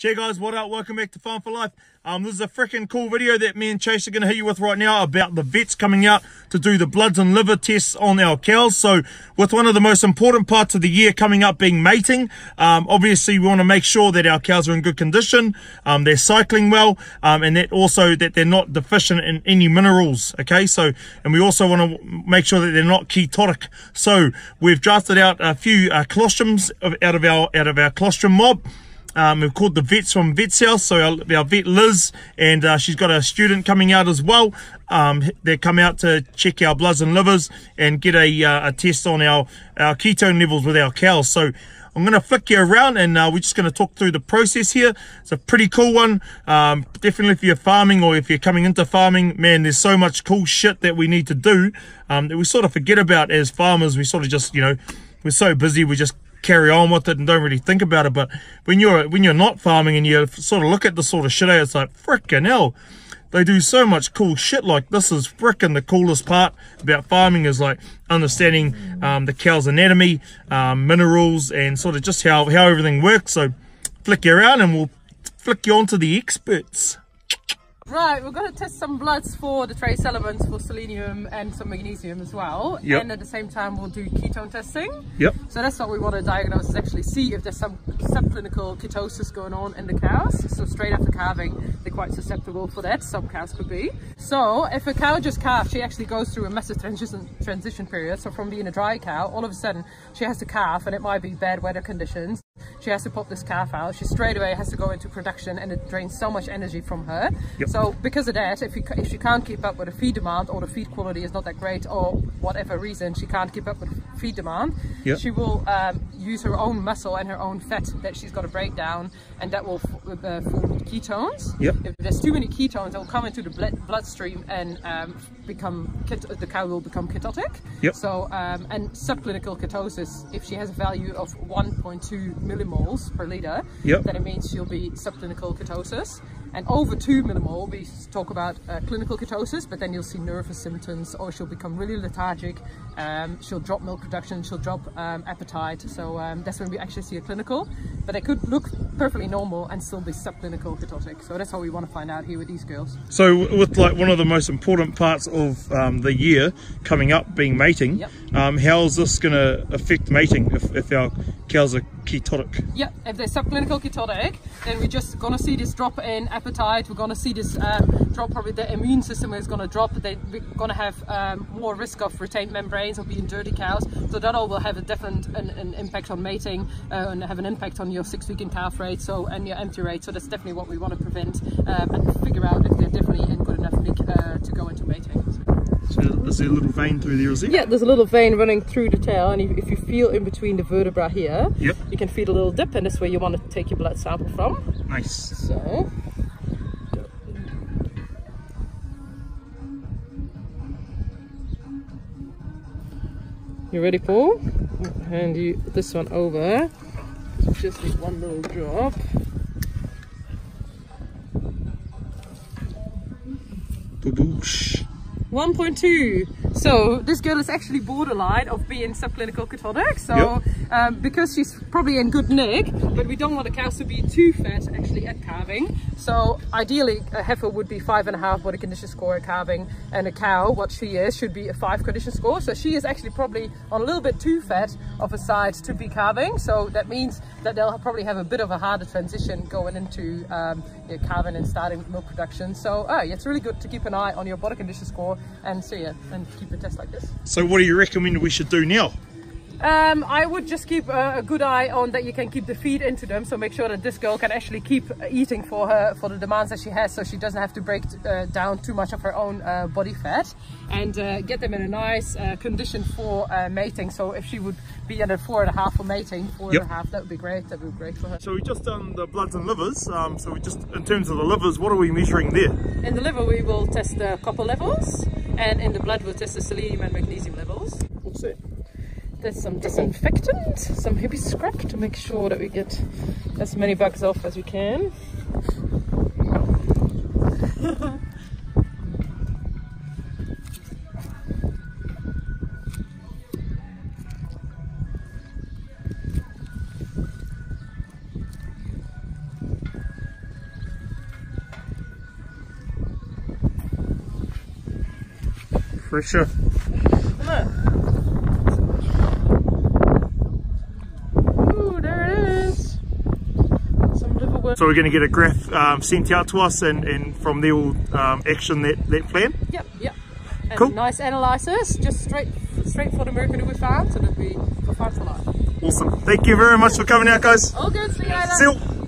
Cheer guys, what up? Welcome back to Farm for Life. Um, this is a freaking cool video that me and Chase are going to hit you with right now about the vets coming out to do the bloods and liver tests on our cows. So with one of the most important parts of the year coming up being mating, um, obviously we want to make sure that our cows are in good condition, um, they're cycling well, um, and that also that they're not deficient in any minerals. Okay, so and we also want to make sure that they're not ketotic. So we've drafted out a few uh, colostrums out of our out of our colostrum mob. Um, we've called the vets from Vets House, so our, our vet Liz, and uh, she's got a student coming out as well. Um, they come out to check our bloods and livers and get a, uh, a test on our, our ketone levels with our cows. So I'm going to flick you around and uh, we're just going to talk through the process here. It's a pretty cool one. Um, definitely if you're farming or if you're coming into farming, man, there's so much cool shit that we need to do um, that we sort of forget about as farmers. We sort of just, you know, we're so busy, we just carry on with it and don't really think about it. But when you're when you're not farming and you sort of look at the sort of shit, it's like frickin' hell. They do so much cool shit. Like this is frickin' the coolest part about farming is like understanding um, the cow's anatomy, um, minerals, and sort of just how how everything works. So flick you around and we'll flick you on to the experts. Right, we're going to test some bloods for the trace elements for selenium and some magnesium as well. Yep. And at the same time, we'll do ketone testing. Yep. So that's what we want to diagnose is actually see if there's some subclinical ketosis going on in the cows. So straight after calving, they're quite susceptible for that. Some cows could be. So if a cow just calves, she actually goes through a massive transition transition period. So from being a dry cow, all of a sudden she has to calf and it might be bad weather conditions. She has to pop this calf out. She straight away has to go into production and it drains so much energy from her. Yep. So because of that, if, you, if she can't keep up with the feed demand or the feed quality is not that great or whatever reason she can't keep up with feed demand, Yep. she will um, use her own muscle and her own fat that she's got to break down and that will uh, form ketones. Yep. If there's too many ketones, they'll come into the blood, bloodstream and um, become ket- the cow will become ketotic. Yep. So um, and subclinical ketosis, if she has a value of 1.2 millimoles per liter, Yep. then it means she'll be subclinical ketosis. And over 2 millimole, we talk about uh, clinical ketosis, but then you'll see nervous symptoms, or she'll become really lethargic. Um, she'll drop milk production, she'll drop um, appetite. So um, that's when we actually see a clinical. But they could look perfectly normal and still be subclinical ketotic. So that's what we want to find out here with these girls. So with like one of the most important parts of um, the year coming up being mating, Yep. um, how is this going to affect mating if, if our cows are ketotic? Yeah, if they're subclinical ketotic, then we're just going to see this drop in appetite. We're going to see this um, drop, probably the immune system is going to drop. They, we're going to have um, more risk of retained membranes or being dirty cows. So that all will have a different an, an impact on mating uh, and have an impact on your six week in calf rate so and your empty rate. So that's definitely what we want to prevent um, and figure out if they're definitely in good enough uh, to go into mating. A little vein through there, is there? Yeah, there's a little vein running through the tail, and if if you feel in between the vertebra here, Yep. you can feel a little dip, and that's where you want to take your blood sample from. Nice. So, you ready, Paul? Hand you this one over. Just need one little drop. Baboosh. 1.2. So this girl is actually borderline of being subclinical ketotic. So um, because she's probably in good nick, but we don't want the cows to be too fat actually at calving. So ideally a heifer would be five and a half body condition score at calving, and a cow, what she is, should be a five condition score. So she is actually probably on a little bit too fat of a side to be calving. So that means that they'll probably have a bit of a harder transition going into um, yeah, calving and starting milk production. So uh, yeah, it's really good to keep an eye on your body condition score and see it and keep a test like this. So what do you recommend we should do now? Um, I would just keep a, a good eye on that you can keep the feed into them, so make sure that this girl can actually keep eating for her for the demands that she has, so she doesn't have to break uh, down too much of her own uh, body fat, and uh, get them in a nice uh, condition for uh, mating. So if she would be at a four and a half for mating, four Yep. and a half, that would be great. That would be great for her. So we just done the bloods and livers. Um, so we just, in terms of the livers, what are we measuring there? In the liver, we will test the copper levels, and in the blood, we'll test the selenium and magnesium levels. What's that? There's some disinfectant, some Hibiscrub to make sure that we get as many bugs off as we can. For sure. Ooh, there it is. Some liver. So we're going to get a graph um, sent out to us and, and from there we'll um, action that, that plan. Yep, yep. And Cool. nice analysis, just straight straight for the Mercury found, so that we for fun for life. Awesome. Thank you very much for coming out guys. All good, see you later. See you.